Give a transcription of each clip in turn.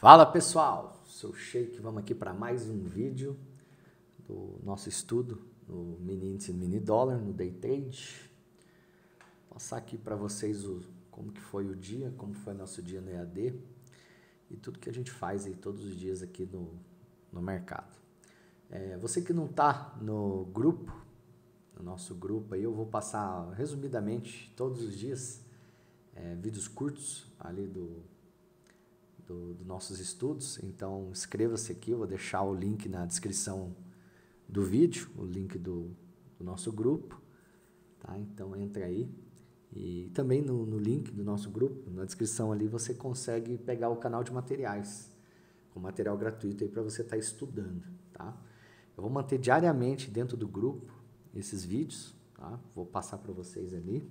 Fala pessoal, sou Sheik, vamos aqui para mais um vídeo do nosso estudo no mini índice mini dólar, no day trade. Vou passar aqui para vocês o, como que foi o dia, como foi nosso dia no EAD e tudo que a gente faz aí todos os dias aqui no, no mercado. É, você que não está no grupo, no nosso grupo aí, eu vou passar resumidamente todos os dias é, vídeos curtos ali do dos do nossos estudos. Então, inscreva-se aqui, eu vou deixar o link na descrição do vídeo, o link do, do nosso grupo. Tá? Então, entra aí. E também no, no, link do nosso grupo, na descrição ali, você consegue pegar o canal de materiais, com material gratuito aí para você estar tá estudando. Tá? Eu vou manter diariamente dentro do grupo esses vídeos, tá? vou passar para vocês ali,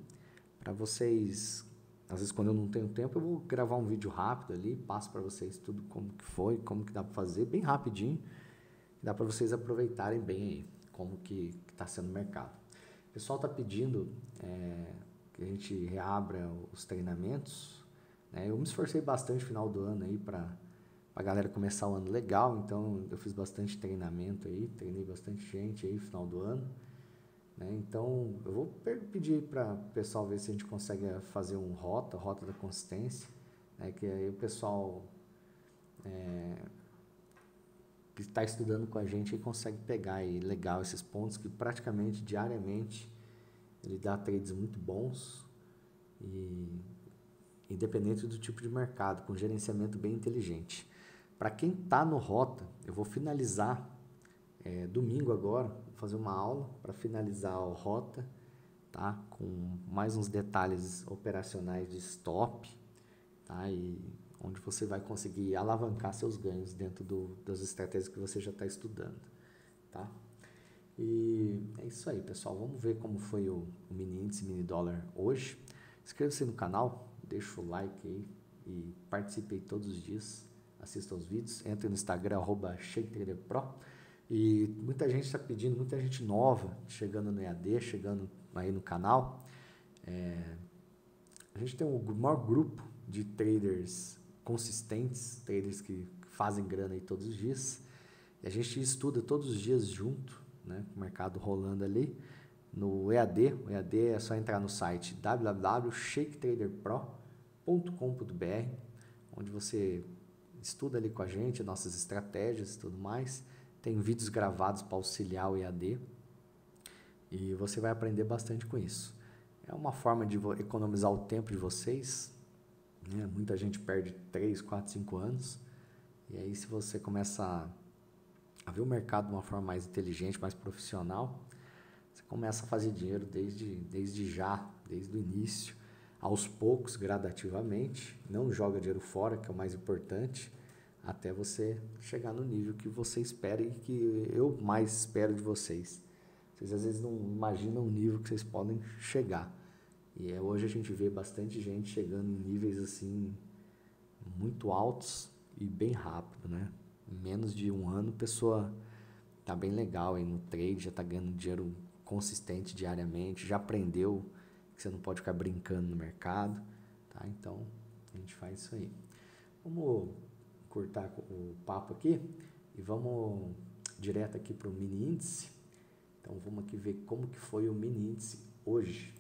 para vocês às vezes quando eu não tenho tempo, eu vou gravar um vídeo rápido ali, passo para vocês tudo como que foi, como que dá para fazer, bem rapidinho. Dá para vocês aproveitarem bem aí, como que está sendo o mercado. O pessoal está pedindo é, que a gente reabra os treinamentos. Né? Eu me esforcei bastante no final do ano aí para a galera começar o ano legal, então eu fiz bastante treinamento aí, treinei bastante gente aí no final do ano. Né? Então, eu vou pedir para o pessoal ver se a gente consegue eh, fazer um rota, rota da consistência, né? que aí o pessoal é, que está estudando com a gente consegue pegar aí legal esses pontos que praticamente diariamente ele dá trades muito bons e independente do tipo de mercado, com gerenciamento bem inteligente. Para quem está no rota, eu vou finalizar é, domingo agora fazer uma aula para finalizar a rota, tá? Com mais uns detalhes operacionais de stop, tá? E onde você vai conseguir alavancar seus ganhos dentro do, das estratégias que você já está estudando, tá? E é isso aí, pessoal. Vamos ver como foi o, o mini índice mini dólar hoje. Inscreva-se no canal, deixa o like aí e participe aí todos os dias. Assista aos vídeos. Entre no Instagram, arroba ShakeTraderPro. E muita gente está pedindo, muita gente nova chegando no EAD, chegando aí no canal. É, a gente tem o maior grupo de traders consistentes, traders que fazem grana aí todos os dias. E a gente estuda todos os dias junto, né, com o mercado rolando ali. No EAD, o EAD é só entrar no site www.shaketraderpro.com.br, onde você estuda ali com a gente nossas estratégias e tudo mais. Tem vídeos gravados para auxiliar o EAD e você vai aprender bastante com isso. É uma forma de economizar o tempo de vocês. Né? Muita gente perde 3, 4, 5 anos. E aí, se você começa a ver o mercado de uma forma mais inteligente, mais profissional, você começa a fazer dinheiro desde, desde já, desde o início, aos poucos, gradativamente. Não joga dinheiro fora, que é o mais importante até você chegar no nível que você espera e que eu mais espero de vocês. Vocês às vezes não imaginam o nível que vocês podem chegar. E é, hoje a gente vê bastante gente chegando em níveis assim muito altos e bem rápido, né? Em menos de um ano, pessoa tá bem legal aí no trade, já tá ganhando dinheiro consistente diariamente, já aprendeu que você não pode ficar brincando no mercado, tá? Então, a gente faz isso aí. Vamos cortar o papo aqui e vamos direto aqui para o mini índice. Então vamos aqui ver como que foi o mini índice hoje.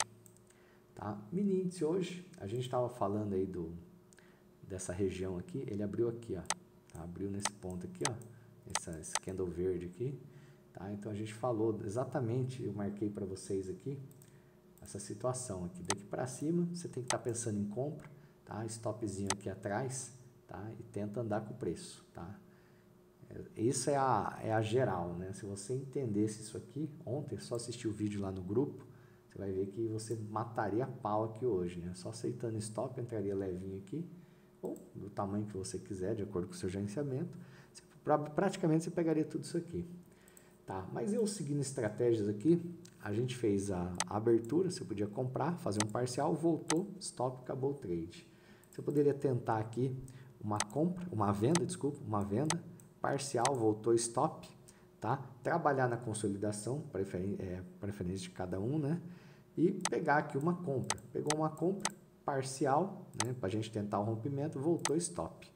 Tá? Mini índice hoje, a gente estava falando aí do, dessa região aqui, ele abriu aqui, ó. Tá? Abriu nesse ponto aqui, ó. Essa, esse candle verde aqui. Tá? Então a gente falou exatamente, eu marquei para vocês aqui, essa situação aqui. Daqui para cima, você tem que estar tá pensando em compra, tá? Stopzinho aqui atrás, tá? E tenta andar com o preço, tá? Isso é a, é a geral, né? Se você entendesse isso aqui, ontem, só assistir o vídeo lá no grupo, você vai ver que você mataria a pau aqui hoje, né? Só aceitando stop, entraria levinho aqui, ou do tamanho que você quiser, de acordo com o seu gerenciamento. Praticamente você pegaria tudo isso aqui. Tá, mas eu seguindo estratégias aqui, a gente fez a abertura, você podia comprar, fazer um parcial, voltou, stop, acabou o trade. Você poderia tentar aqui uma compra, uma venda, desculpa, uma venda parcial, voltou stop, tá? Trabalhar na consolidação, preferência, é, preferência de cada um, né? E pegar aqui uma compra. Pegou uma compra parcial, né? Para a gente tentar o rompimento, voltou stop.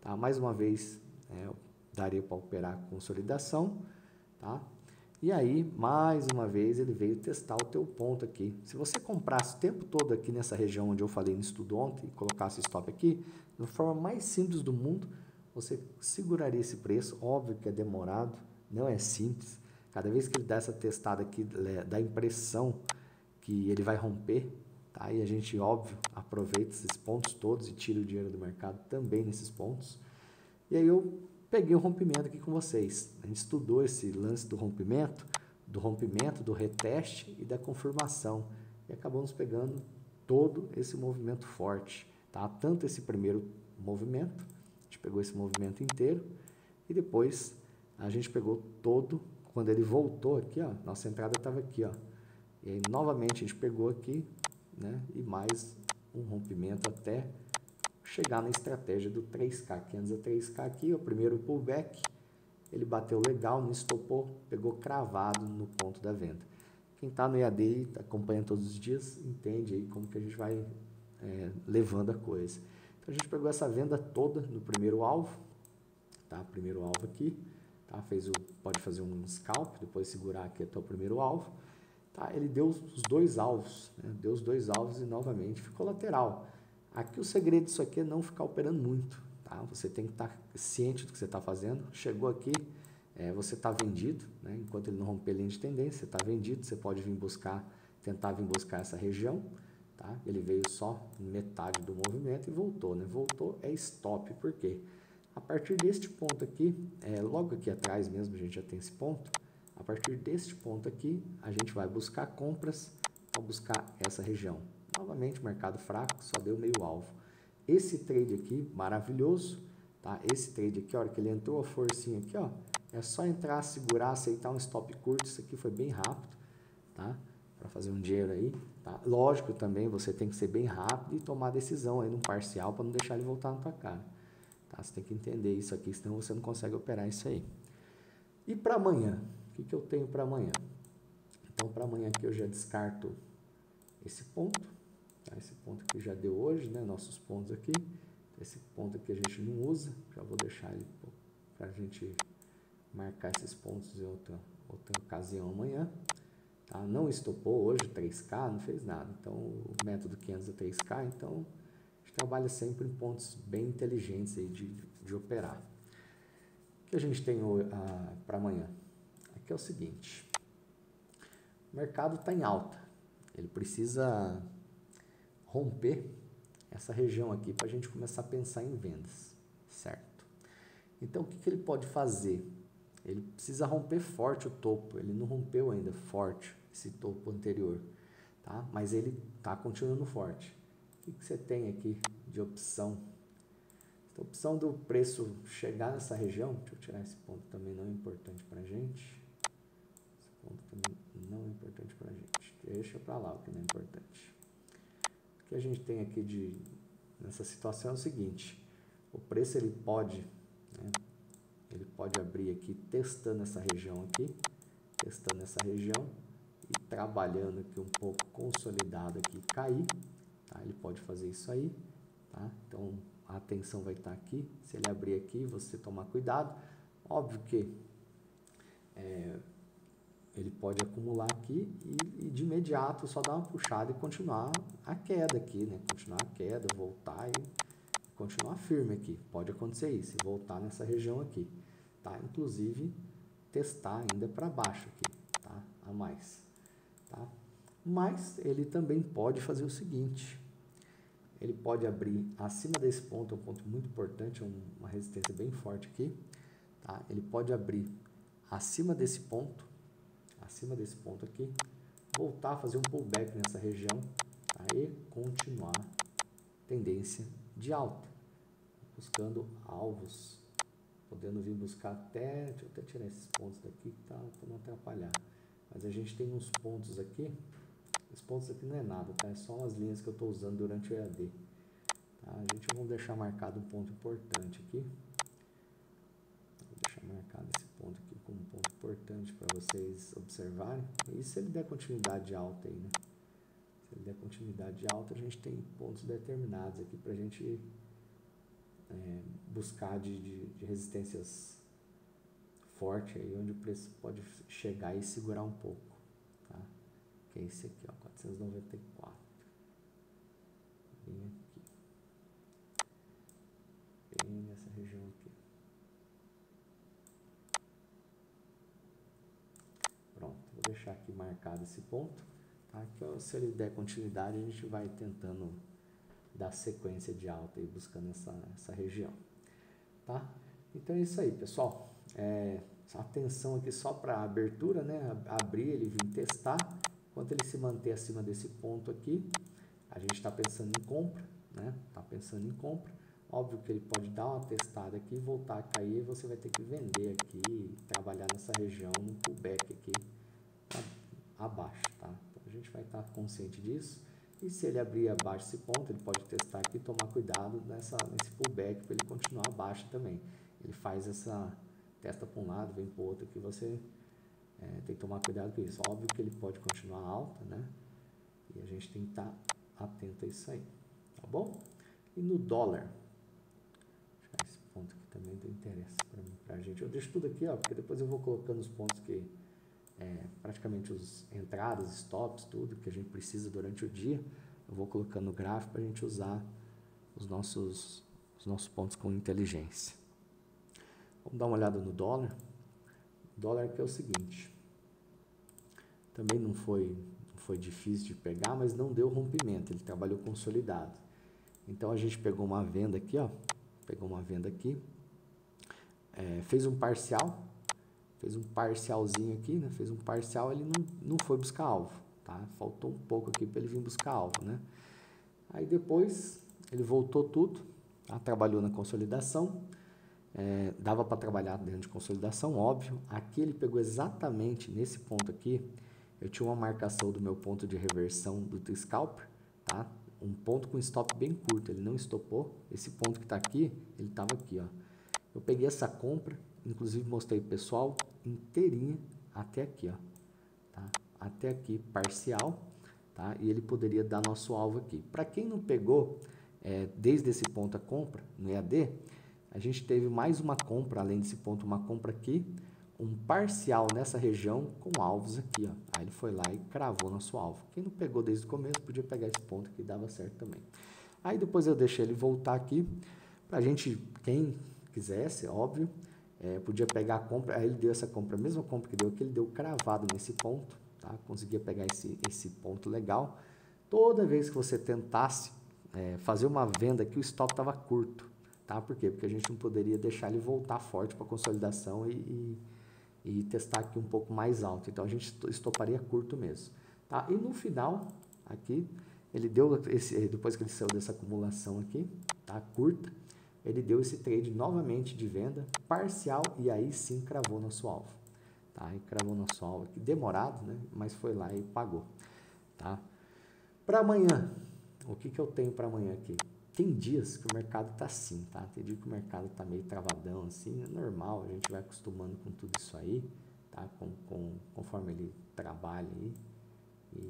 Tá? Mais uma vez, é, daria para operar consolidação, tá? E aí, mais uma vez, ele veio testar o teu ponto aqui. Se você comprasse o tempo todo aqui nessa região onde eu falei no estudo ontem e colocasse stop aqui, da forma mais simples do mundo, você seguraria esse preço. Óbvio que é demorado, não é simples. Cada vez que ele dá essa testada aqui, dá a impressão que ele vai romper, tá? E a gente, óbvio, aproveita esses pontos todos e tira o dinheiro do mercado também nesses pontos. E aí eu peguei o rompimento aqui com vocês. A gente estudou esse lance do rompimento, do rompimento, do reteste e da confirmação. E acabamos pegando todo esse movimento forte, tá? Tanto esse primeiro movimento, a gente pegou esse movimento inteiro e depois a gente pegou todo, quando ele voltou aqui, ó, nossa entrada estava aqui, ó. E aí novamente a gente pegou aqui, né? E mais um rompimento até chegar na estratégia do 3K. 500 a 3K aqui, o primeiro pullback, ele bateu legal, não estopou, pegou cravado no ponto da venda. Quem está no EAD e acompanha todos os dias, entende aí como que a gente vai é, levando a coisa. Então a gente pegou essa venda toda no primeiro alvo, tá? Primeiro alvo aqui, tá? Fez o, pode fazer um scalp, depois segurar aqui até o primeiro alvo. Tá? Ele deu os dois alvos, né? deu os dois alvos e novamente ficou lateral. Aqui o segredo disso aqui é não ficar operando muito, tá? Você tem que estar tá ciente do que você está fazendo. Chegou aqui, é, você está vendido, né? Enquanto ele não romper a linha de tendência, você está vendido. Você pode vir buscar, tentar vir buscar essa região, tá? Ele veio só metade do movimento e voltou, né? Voltou é stop, por quê? A partir deste ponto aqui, é, logo aqui atrás mesmo a gente já tem esse ponto. A partir deste ponto aqui, a gente vai buscar compras para buscar essa região. Novamente, mercado fraco, só deu meio alvo. Esse trade aqui, maravilhoso, tá? Esse trade aqui, a hora que ele entrou, a forcinha aqui, ó, é só entrar, segurar, aceitar um stop curto, isso aqui foi bem rápido, tá? Para fazer um dinheiro aí, tá? Lógico também, você tem que ser bem rápido e tomar decisão aí no parcial para não deixar ele voltar na tua cara, tá? Você tem que entender isso aqui, senão você não consegue operar isso aí. E para amanhã? O que, que eu tenho para amanhã? Então, para amanhã aqui eu já descarto esse ponto, Tá? Esse ponto que já deu hoje, né? nossos pontos aqui. Esse ponto aqui a gente não usa, já vou deixar ele para a gente marcar esses pontos em outra, outra ocasião amanhã. Tá? Não estopou hoje 3K, não fez nada. Então, o método 500 a 3K, então a gente trabalha sempre em pontos bem inteligentes aí de, de operar. O que a gente tem uh, para amanhã? Aqui é o seguinte, o mercado está em alta, ele precisa romper essa região aqui para a gente começar a pensar em vendas, certo? Então, o que, que ele pode fazer? Ele precisa romper forte o topo, ele não rompeu ainda forte esse topo anterior, tá? Mas ele está continuando forte. O que, que você tem aqui de opção? A opção do preço chegar nessa região, deixa eu tirar esse ponto também, não é importante para a gente. Esse ponto também não é importante para a gente. Deixa para lá o que não é importante. Que a gente tem aqui de, nessa situação é o seguinte, o preço ele pode, né, ele pode abrir aqui testando essa região aqui, testando essa região e trabalhando aqui um pouco consolidado aqui, cair, tá? ele pode fazer isso aí, tá? então a atenção vai estar aqui, se ele abrir aqui, você tomar cuidado, óbvio que é, ele pode acumular aqui e, e, de imediato só dar uma puxada e continuar a queda aqui, né? Continuar a queda, voltar e continuar firme aqui. Pode acontecer isso, voltar nessa região aqui, tá? Inclusive testar ainda para baixo aqui, tá? A mais, tá? Mas ele também pode fazer o seguinte, ele pode abrir acima desse ponto, é um ponto muito importante, é uma resistência bem forte aqui, tá? Ele pode abrir acima desse ponto, acima desse ponto aqui, voltar a fazer um pullback nessa região tá? e continuar tendência de alta, buscando alvos, podendo vir buscar até, deixa eu até tirar esses pontos daqui tá, para não atrapalhar, mas a gente tem uns pontos aqui, esses pontos aqui não é nada, tá? é só as linhas que eu estou usando durante o EAD. Tá? A gente vai deixar marcado um ponto importante aqui, vou deixar marcado esse como um ponto importante para vocês observarem. E se ele der continuidade alta aí, né? Se ele der continuidade alta, a gente tem pontos determinados aqui para a gente é, buscar de, de, de resistências forte aí, onde o preço pode chegar e segurar um pouco, tá? Que é esse aqui, ó, 494. Bem aqui. Bem nessa região aqui. Pronto, vou deixar aqui marcado esse ponto, tá? Que se ele der continuidade, a gente vai tentando dar sequência de alta e buscando essa, essa região, tá? Então é isso aí, pessoal. É, atenção aqui só para a abertura, né? Abrir, ele vir testar. Enquanto ele se manter acima desse ponto aqui, a gente está pensando em compra, né? Está pensando em compra. Óbvio que ele pode dar uma testada aqui, voltar a cair, e você vai ter que vender aqui, trabalhar nessa região, no pullback aqui, abaixo, tá? Então a gente vai estar consciente disso. E se ele abrir abaixo desse ponto, ele pode testar aqui e tomar cuidado nessa, nesse pullback para ele continuar abaixo também. Ele faz essa, testa para um lado, vem para o outro que você é, tem que tomar cuidado com isso. Óbvio que ele pode continuar alta, né? E a gente tem que estar atento a isso aí, tá bom? E no dólar, esse ponto aqui também tem interesse para a gente. Eu deixo tudo aqui, ó, porque depois eu vou colocando os pontos que é, praticamente os entradas, stops, tudo que a gente precisa durante o dia. Eu vou colocando no gráfico para a gente usar os nossos, os nossos pontos com inteligência. Vamos dar uma olhada no dólar. O dólar que é o seguinte. Também não foi, não foi difícil de pegar, mas não deu rompimento. Ele trabalhou consolidado. Então a gente pegou uma venda aqui, ó. Pegou uma venda aqui. É, fez um parcial. Fez um parcialzinho aqui, né? Fez um parcial, ele não, não foi buscar alvo, tá? Faltou um pouco aqui para ele vir buscar alvo, né? Aí depois ele voltou tudo, tá? trabalhou na consolidação é, dava para trabalhar dentro de consolidação, óbvio. Aqui ele pegou exatamente nesse ponto aqui. Eu tinha uma marcação do meu ponto de reversão do scalper, tá? Um ponto com stop bem curto, ele não estopou. Esse ponto que está aqui, ele estava aqui, ó. Eu peguei essa compra, inclusive mostrei pessoal inteirinha até aqui, ó. Tá? Até aqui parcial, tá? E ele poderia dar nosso alvo aqui. Para quem não pegou é, desde esse ponto a compra no EAD, a gente teve mais uma compra, além desse ponto, uma compra aqui, um parcial nessa região com alvos aqui, ó. Aí ele foi lá e cravou nosso alvo. Quem não pegou desde o começo podia pegar esse ponto que dava certo também. Aí depois eu deixei ele voltar aqui, pra gente, quem quisesse, óbvio, é, podia pegar a compra, aí ele deu essa compra, a mesma compra que deu aqui, ele deu cravado nesse ponto, tá? Conseguia pegar esse, esse ponto legal. Toda vez que você tentasse é, fazer uma venda que o estoque estava curto, Tá? Por quê? Porque a gente não poderia deixar ele voltar forte para consolidação e, e, e, testar aqui um pouco mais alto. Então a gente estoparia curto mesmo. Tá? E no final, aqui, ele deu esse, depois que ele saiu dessa acumulação aqui, tá? curta, ele deu esse trade novamente de venda parcial e aí sim cravou nosso alvo. Tá? E cravou nosso alvo aqui, demorado, né? mas foi lá e pagou. Tá? Para amanhã, o que, que eu tenho para amanhã aqui? Tem dias que o mercado está assim, tá? Tem dia que o mercado está meio travadão assim, é normal, a gente vai acostumando com tudo isso aí, tá? Com, com, conforme ele trabalha aí e,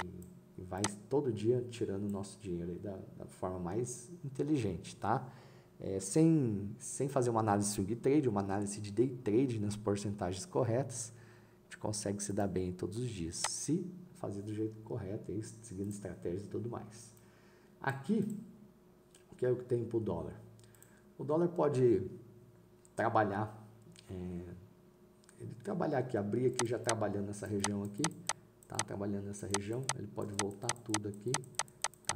e vai todo dia tirando o nosso dinheiro aí da, da forma mais inteligente, tá? É, sem, sem fazer uma análise swing trade, uma análise de day trade nas porcentagens corretas, a gente consegue se dar bem todos os dias, se fazer do jeito correto, aí, seguindo estratégias e tudo mais. Aqui que é o que tem para o dólar. O dólar pode trabalhar, é, ele trabalhar aqui, abrir aqui já trabalhando nessa região aqui, tá? Trabalhando nessa região, ele pode voltar tudo aqui,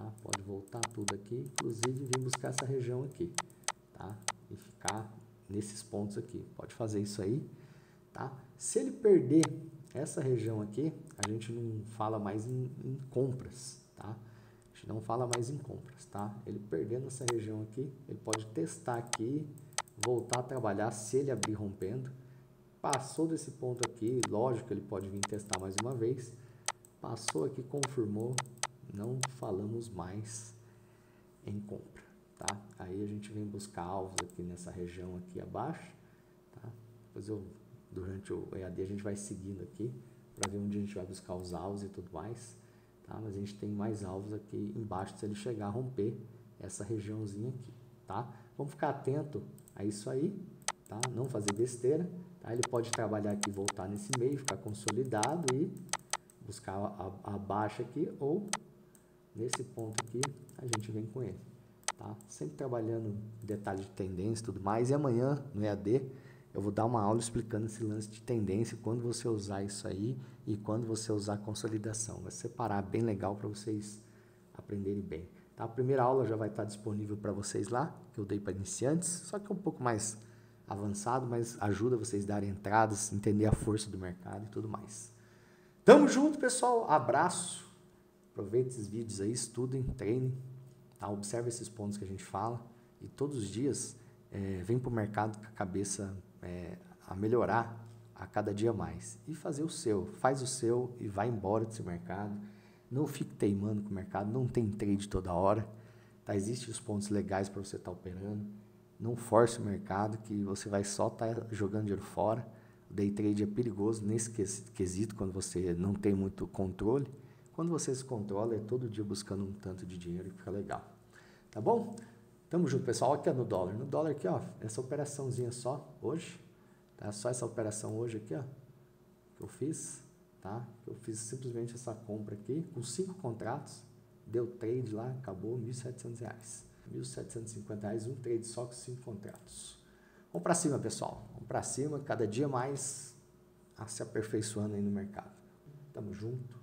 tá? Pode voltar tudo aqui, inclusive vir buscar essa região aqui, tá? E ficar nesses pontos aqui. Pode fazer isso aí, tá? Se ele perder essa região aqui, a gente não fala mais em, em compras, tá? gente não fala mais em compras, tá? Ele perdendo essa região aqui, ele pode testar aqui, voltar a trabalhar se ele abrir rompendo. Passou desse ponto aqui, lógico que ele pode vir testar mais uma vez. Passou aqui, confirmou, não falamos mais em compra, tá? Aí a gente vem buscar alvos aqui nessa região aqui abaixo, tá? Depois eu, durante o EAD a gente vai seguindo aqui para ver onde a gente vai buscar os alvos e tudo mais. Tá? Mas a gente tem mais alvos aqui embaixo se ele chegar a romper essa regiãozinha aqui. tá? Vamos ficar atento a isso aí, tá? Não fazer besteira, tá? Ele pode trabalhar aqui, voltar nesse meio, ficar consolidado e buscar a, a baixa aqui ou nesse ponto aqui a gente vem com ele, tá? Sempre trabalhando detalhe de tendência e tudo mais. E amanhã no EAD eu vou dar uma aula explicando esse lance de tendência, quando você usar isso aí e quando você usar consolidação. Vai separar bem legal para vocês aprenderem bem. Tá? A primeira aula já vai estar disponível para vocês lá, que eu dei para iniciantes, só que é um pouco mais avançado, mas ajuda vocês a darem entradas, entender a força do mercado e tudo mais. Tamo junto, pessoal. Abraço. Aproveite esses vídeos aí, estudem, treinem, tá? observe esses pontos que a gente fala e todos os dias é, vem para o mercado com a cabeça é, a melhorar a cada dia mais e fazer o seu. Faz o seu e vai embora desse mercado. Não fique teimando com o mercado, não tem trade toda hora. Tá? Existem os pontos legais para você estar tá operando. Não force o mercado que você vai só estar tá jogando dinheiro fora. O day trade é perigoso nesse quesito quando você não tem muito controle. Quando você se controla, é todo dia buscando um tanto de dinheiro e fica legal. Tá bom? Tamo junto, pessoal. Aqui é no dólar. No dólar aqui, ó, essa operaçãozinha só hoje, tá? Só essa operação hoje aqui, ó, que eu fiz, tá? Eu fiz simplesmente essa compra aqui com cinco contratos, deu trade lá, acabou R$ 1.700. 1.750 reais, um trade só com cinco contratos. Vamos para cima, pessoal. Vamos para cima, cada dia mais se aperfeiçoando aí no mercado. Tamo junto.